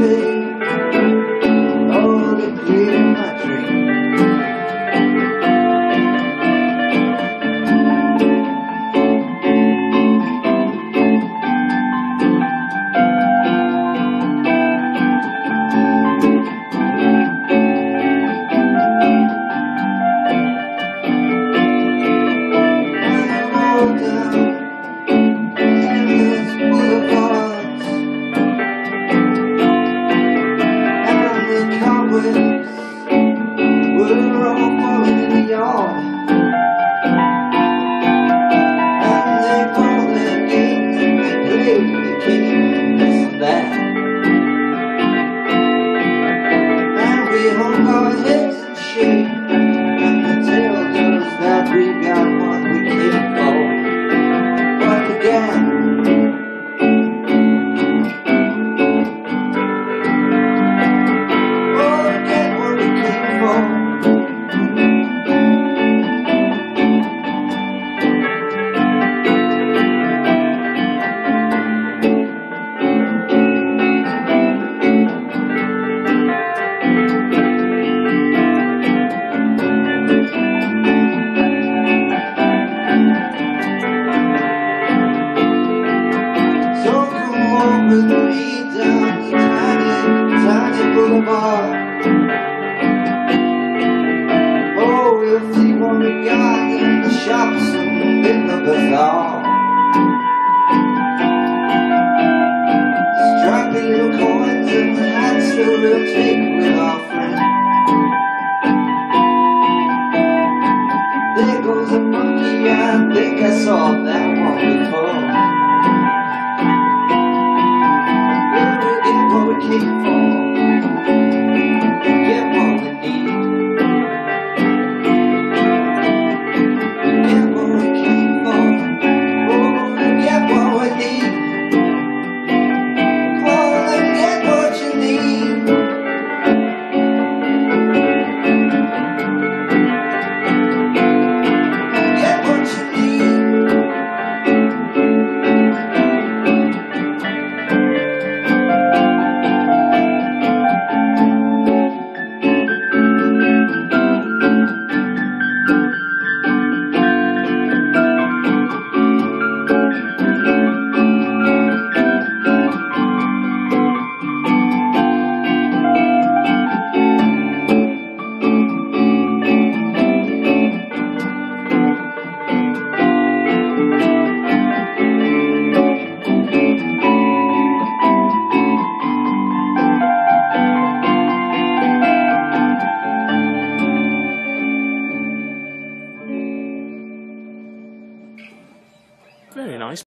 me. Down the tiny, tiny boulevard. Oh, we'll sleep on the garden, the shops, and in the bazaar. Stripy little coins and the we'll take with our friends. There goes a monkey, I think I saw that one before. Get